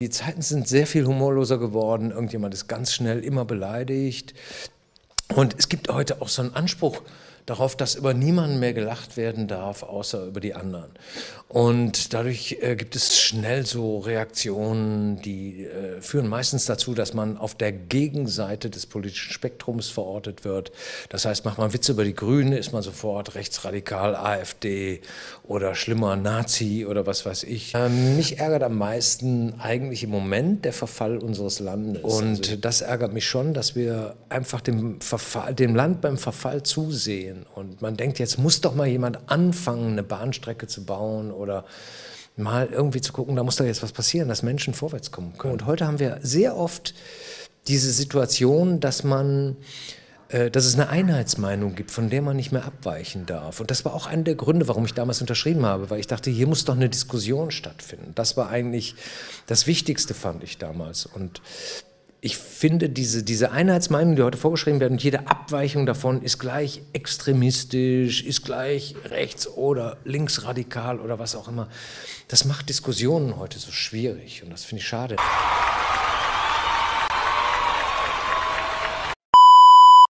Die Zeiten sind sehr viel humorloser geworden. Irgendjemand ist ganz schnell immer beleidigt. Und es gibt heute auch so einen Anspruch darauf, dass über niemanden mehr gelacht werden darf, außer über die anderen. Und dadurch äh, gibt es schnell so Reaktionen, die äh, führen meistens dazu, dass man auf der Gegenseite des politischen Spektrums verortet wird. Das heißt, macht man Witze über die Grünen, ist man sofort rechtsradikal, AfD oder schlimmer Nazi oder was weiß ich. Ähm, mich ärgert am meisten eigentlich im Moment der Verfall unseres Landes. Und also, das ärgert mich schon, dass wir einfach dem, Verfall, dem Land beim Verfall zusehen. Und man denkt, jetzt muss doch mal jemand anfangen, eine Bahnstrecke zu bauen oder mal irgendwie zu gucken, da muss doch jetzt was passieren, dass Menschen vorwärts kommen können. Und heute haben wir sehr oft diese Situation, dass man äh, dass es eine Einheitsmeinung gibt, von der man nicht mehr abweichen darf. Und das war auch einer der Gründe, warum ich damals unterschrieben habe, weil ich dachte, hier muss doch eine Diskussion stattfinden. Das war eigentlich das Wichtigste, fand ich damals. Und ich finde, diese, diese Einheitsmeinung, die heute vorgeschrieben werden, und jede Abweichung davon ist gleich extremistisch, ist gleich rechts- oder linksradikal oder was auch immer, das macht Diskussionen heute so schwierig und das finde ich schade.